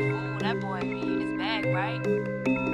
Ooh, that boy be in his bag, right?